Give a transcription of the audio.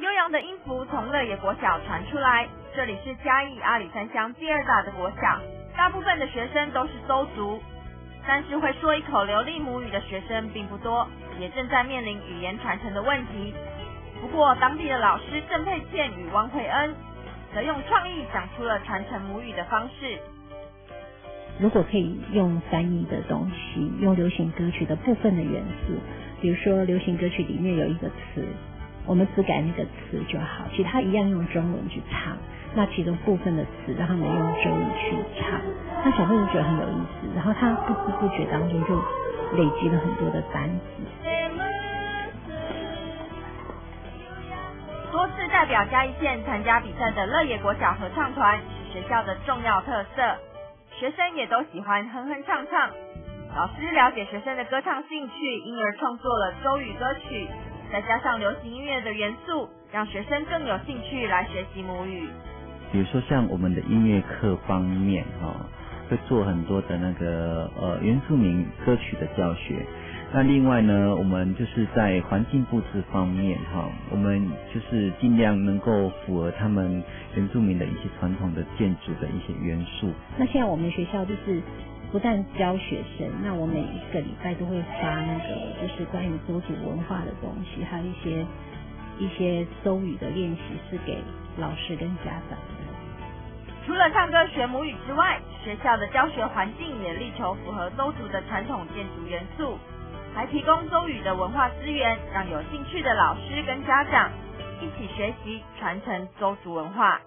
悠扬的音符从乐野国小传出来，这里是嘉义阿里山乡第二大的国小，大部分的学生都是邹族，但是会说一口流利母语的学生并不多，也正在面临语言传承的问题。不过当地的老师郑佩倩与汪慧恩，则用创意想出了传承母语的方式。如果可以用翻译的东西，用流行歌曲的部分的元素，比如说流行歌曲里面有一个词，我们只改那个词就好，其他一样用中文去唱。那其中部分的词让他们用中语去唱，那小朋友觉得很有意思，然后他不知不觉当中就累积了很多的单词。多次代表嘉义县参加比赛的乐野国小合唱团是学校的重要特色。学生也都喜欢哼哼唱唱，老师了解学生的歌唱兴趣，因而创作了周语歌曲，再加上流行音乐的元素，让学生更有兴趣来学习母语。比如说像我们的音乐课方面，哈，会做很多的那个呃原住民歌曲的教学。那另外呢，我们就是在环境布置方面，哈，我们就是尽量能够符合他们原住民的一些传统的建筑的一些元素。那现在我们学校就是不但教学生，那我每一个礼拜都会发那个就是关于多族文化的东西，还有一些一些周语的练习是给老师跟家长的。除了唱歌学母语之外，学校的教学环境也力求符合周族的传统建筑元素。还提供周语的文化资源，让有兴趣的老师跟家长一起学习传承周族文化。